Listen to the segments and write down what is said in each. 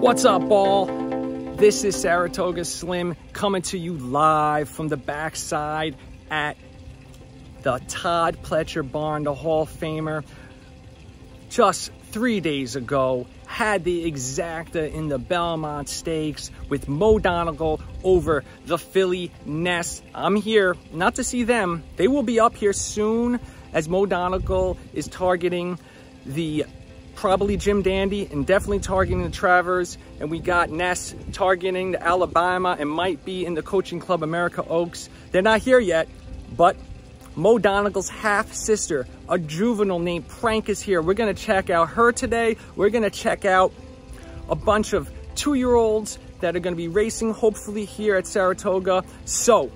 What's up, all? This is Saratoga Slim coming to you live from the backside at the Todd Pletcher Barn, the Hall of Famer. Just three days ago, had the exacta in the Belmont Stakes with Mo Donegal over the Filly Nest. I'm here not to see them. They will be up here soon as Mo Donegal is targeting the probably Jim Dandy and definitely targeting the Travers. And we got Ness targeting the Alabama and might be in the Coaching Club America Oaks. They're not here yet, but Mo Donegal's half sister, a juvenile named Prank is here. We're gonna check out her today. We're gonna check out a bunch of two-year-olds that are gonna be racing hopefully here at Saratoga. So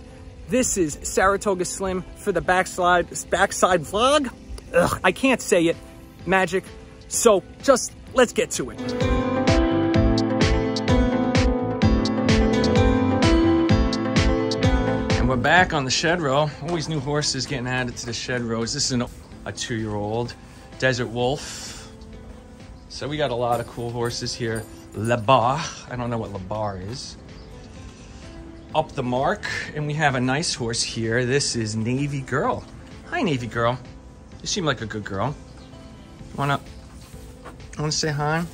this is Saratoga Slim for the backslide, backside vlog. Ugh, I can't say it. Magic so just let's get to it. And we're back on the shed row. Always new horses getting added to the shed rows. This is an, a two-year-old Desert Wolf. So we got a lot of cool horses here. Labar, I don't know what Labar is. Up the mark, and we have a nice horse here. This is Navy Girl. Hi, Navy Girl. You seem like a good girl. Want to say hi?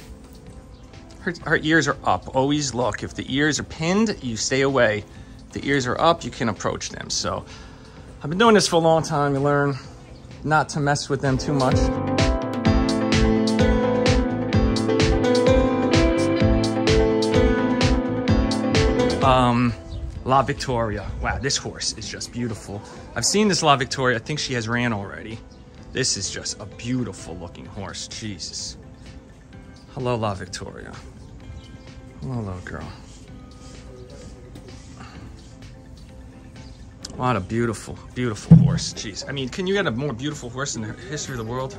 Her, her ears are up. Always look. If the ears are pinned, you stay away. If the ears are up, you can approach them. So I've been doing this for a long time. You learn not to mess with them too much. Um, La Victoria. Wow, this horse is just beautiful. I've seen this La Victoria. I think she has ran already. This is just a beautiful looking horse. Jesus. Hello, La Victoria. Hello, little girl. What a beautiful, beautiful horse. Jeez. I mean, can you get a more beautiful horse in the history of the world?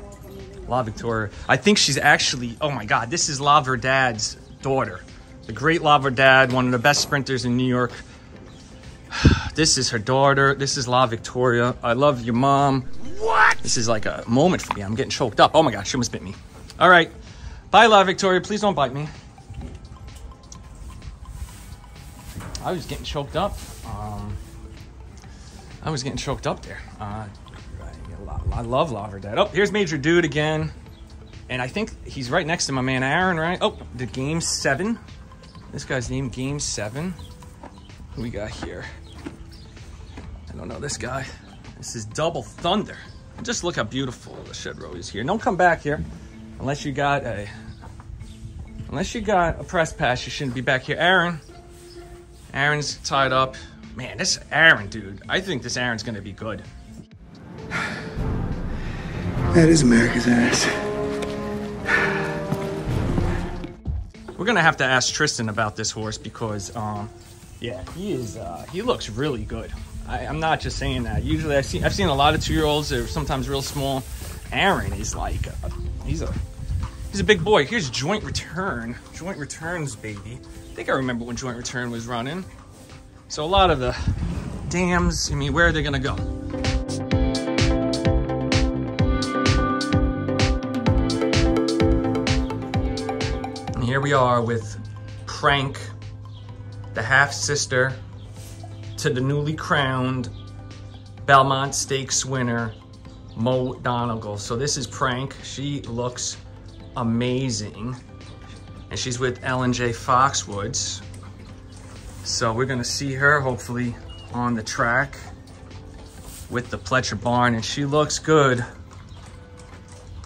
La Victoria. I think she's actually, oh my God, this is La Verdad's daughter. The great La Verdad, one of the best sprinters in New York. This is her daughter. This is La Victoria. I love your mom. What? This is like a moment for me. I'm getting choked up. Oh my God, she almost bit me. All right. Bye, La Victoria. Please don't bite me. I was getting choked up. Um, I was getting choked up there. Uh, I love La Verdad. Oh, here's Major Dude again. And I think he's right next to my man Aaron, right? Oh, the game seven. This guy's name, Game Seven. Who we got here? I don't know this guy. This is Double Thunder. Just look how beautiful the shed row is here. Don't come back here. Unless you got a, unless you got a press pass, you shouldn't be back here. Aaron, Aaron's tied up. Man, this Aaron, dude, I think this Aaron's gonna be good. That is America's ass. We're gonna have to ask Tristan about this horse because, um, yeah, he is. Uh, he looks really good. I, am not just saying that. Usually, I've seen I've seen a lot of two year olds. They're sometimes real small. Aaron is like, a, he's a He's a big boy. Here's Joint Return. Joint Returns, baby. I think I remember when Joint Return was running. So a lot of the dams, I mean, where are they gonna go? And here we are with Prank, the half-sister to the newly crowned Belmont Stakes winner, Mo Donegal. So this is Prank. She looks amazing. And she's with Ellen J. Foxwoods. So we're gonna see her hopefully on the track with the Pletcher barn and she looks good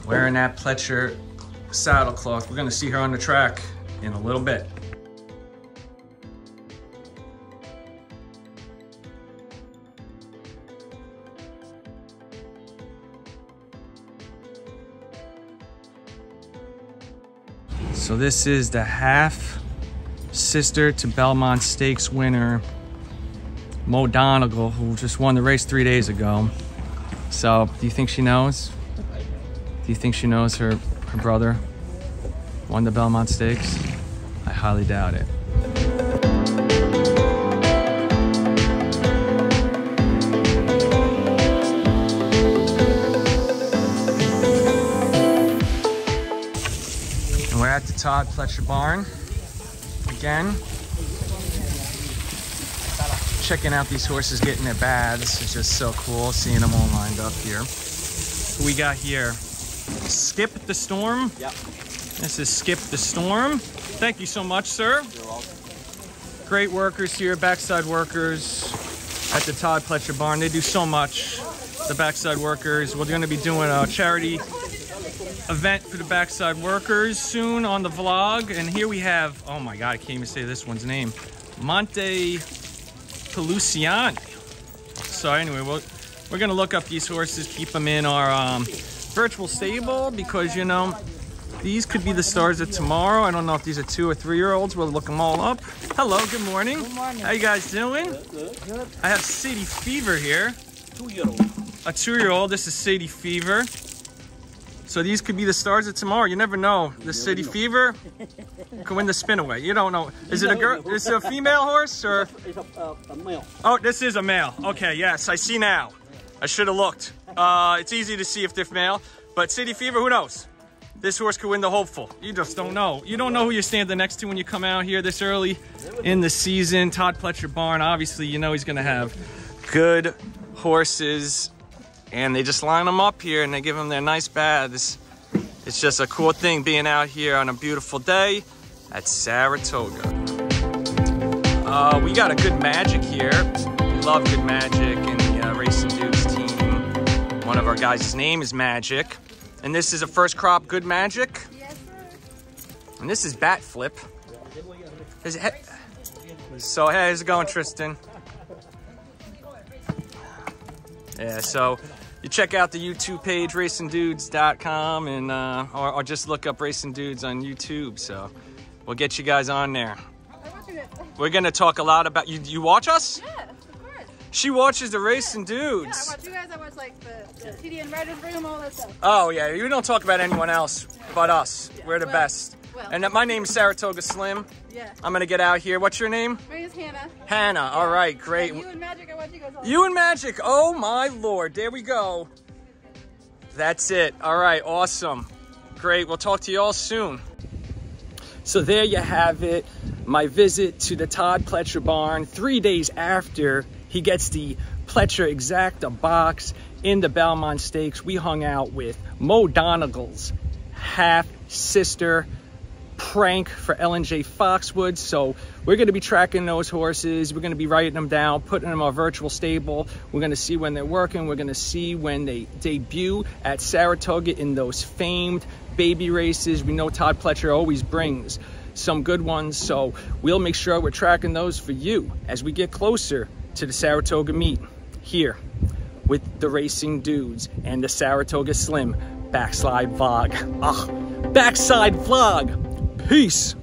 wearing that Pletcher saddlecloth. We're gonna see her on the track in a little bit. So this is the half sister to Belmont Stakes winner, Mo Donegal, who just won the race three days ago. So do you think she knows? Do you think she knows her, her brother won the Belmont Stakes? I highly doubt it. Todd Pletcher Barn. again. Checking out these horses getting their baths. It's just so cool seeing them all lined up here. Who we got here? Skip the Storm. Yep. This is Skip the Storm. Thank you so much, sir. You're welcome. Great workers here, backside workers at the Todd Pletcher Barn. They do so much. The backside workers. We're going to be doing a charity event for the backside workers soon on the vlog. And here we have, oh my God, I can't even say this one's name. Monte Pelusiani. So anyway, we'll, we're gonna look up these horses, keep them in our um, virtual stable because, you know, these could be the stars of tomorrow. I don't know if these are two or three year olds. We'll look them all up. Hello, good morning. Good morning. How you guys doing? Good. Good. I have City Fever here. Two year old. A two year old. This is City Fever. So these could be the stars of tomorrow. You never know. The City know. Fever could win the Spinaway. You don't know. Is it a girl? Is it a female horse or? It's a, a, a male. Oh, this is a male. Okay, yes, I see now. I should have looked. Uh, it's easy to see if they're male, but City Fever, who knows? This horse could win the hopeful. You just don't know. You don't know who you're standing next to when you come out here this early in the season. Todd Pletcher Barn, obviously, you know he's going to have good horses, and they just line them up here and they give them their nice baths. It's just a cool thing being out here on a beautiful day at Saratoga. Uh, we got a good magic here. We love good magic in the uh, Racing Dudes team. One of our guys' name is Magic. And this is a first crop good magic. And this is Bat Flip. Is it, so hey, how's it going, Tristan? Yeah, so you check out the YouTube page, racingdudes.com, and uh, or, or just look up Racing Dudes on YouTube. So we'll get you guys on there. It. We're gonna talk a lot about you. You watch us? Yeah, of course. She watches the Racing Yeah, I Dudes. watch you guys. I watch like the, the TDN writers room, all that stuff. Oh yeah, you don't talk about anyone else but us. We're the Well, best. Well. And my name is Saratoga Slim. Yeah. I'm gonna get out here. What's your name? My name is Hannah. Hannah. All right, great. You and Magic, I watch you guys all. You and Magic. Oh my lord. There we go. That's it. All right, awesome. Great. We'll talk to you all soon. So there you have it. My visit to the Todd Pletcher barn three days after he gets the Pletcher Exacta box in the Belmont Stakes. We hung out with Mo Donegal's half sister prank for Ellen J. Foxwood. So we're going to be tracking those horses. We're going to be writing them down, putting them in our virtual stable. We're going to see when they're working. We're going to see when they debut at Saratoga in those famed baby races. We know Todd Pletcher always brings some good ones. So we'll make sure we're tracking those for you as we get closer to the Saratoga meet here with the Racing Dudes and the Saratoga Slim backslide vlog. Ah, backside vlog. Peace.